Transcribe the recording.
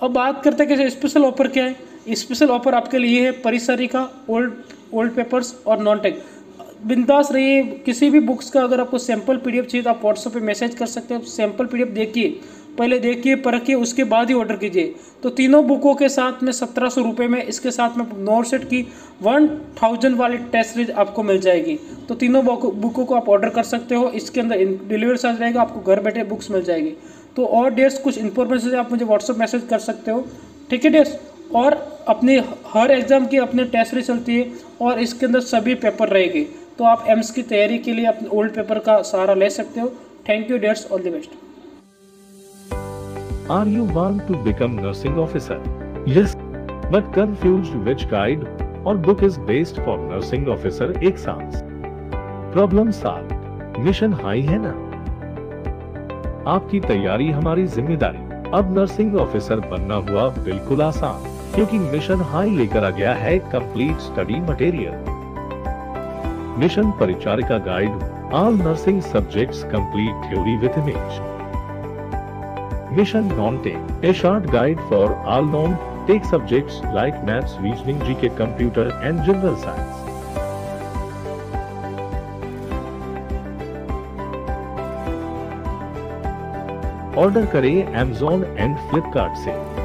अब बात करते हैं कि स्पेशल ऑफ़र क्या है? स्पेशल ऑफ़र आपके लिए है परिसरी का ओल्ड ओल्ड पेपर्स और नॉन टेक बिंदास रहिए, किसी भी बुक्स का अगर आपको सैंपल पीडीएफ चाहिए तो आप व्हाट्सएप पे मैसेज कर सकते हैं। सैंपल पीडीएफ देखिए, पहले देखिए, परखिए, उसके बाद ही ऑर्डर कीजिए। तो तीनों बुकों के साथ में सत्रह सौ रुपये में, इसके साथ में नोट सेट की वन थाउज़ेंड वाली टेस्ट सीरीज़ आपको मिल जाएगी। तो तीनों बुकों को आप ऑर्डर कर सकते हो। इसके अंदर डिलीवरी चार्ज रहेगा, आपको घर बैठे बुक्स मिल जाएगी। तो और डेट्स कुछ इन्फॉर्मेशन आप मुझे व्हाट्सअप मैसेज कर सकते हो ठीक है डेट्स और अपनी हर एग्ज़ाम की अपनी टेस्ट सीरीज़ चलती है और इसके अंदर सभी पेपर रहेंगे तो आप एम्स की तैयारी के लिए अपने ओल्ड पेपर का सहारा ले सकते हो thank you that's all the best Are you want to become nursing officer? Yes, but confused which guide or book is best for nursing officer exams? Problem solved. Mission high है ना आपकी तैयारी हमारी ज़िम्मेदारी। अब नर्सिंग ऑफिसर बनना हुआ बिल्कुल आसान क्योंकि मिशन हाई लेकर आ गया है कंप्लीट स्टडी मटेरियल मिशन परिचारिका guide all nursing subjects complete theory with image Mission Non-Take, a short guide for all non-take subjects like maths, reasoning, GK, computer and general science. Order करें Amazon and Flipkart ऐसी